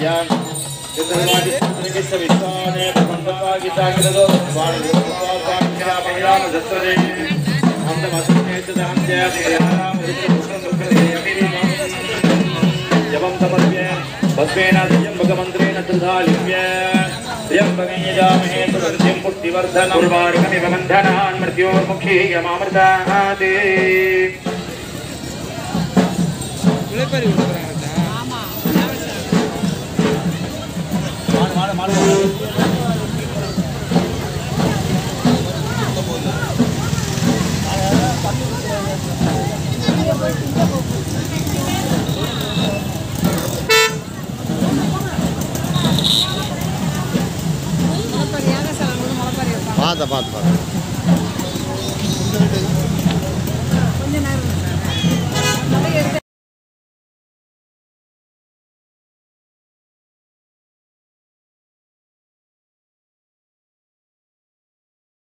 yang जपम समर्प्य भस्मेन त्र्यंबकमंत्रेण त्रिधालिव्य त्र्यंबकमहे सुवर्धिं पुष्टिवर्धनं पूर्वार्कमिवबन्धनान् मृत्योर्मुखी यमामृताः ते பார்த்த பார்த்து பார்த்து